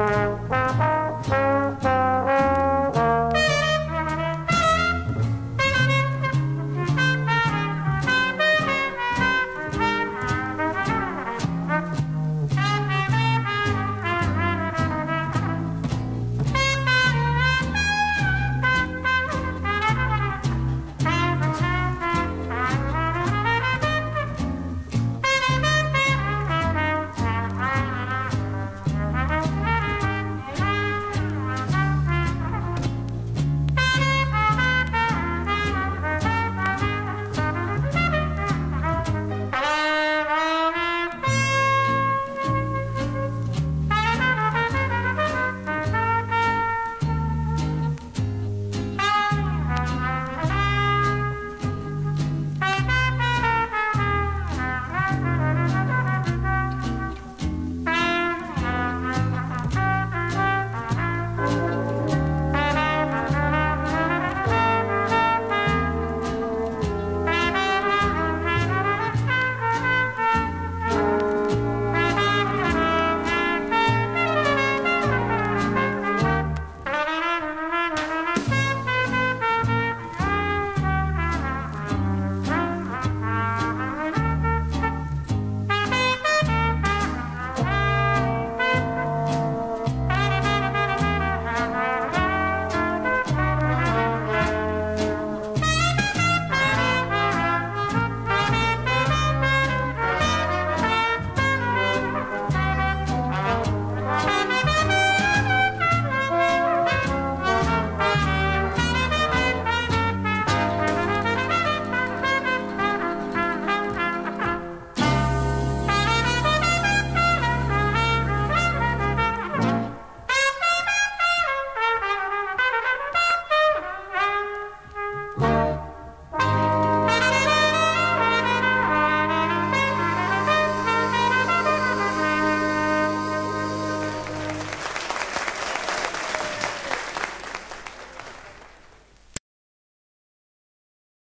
Bye.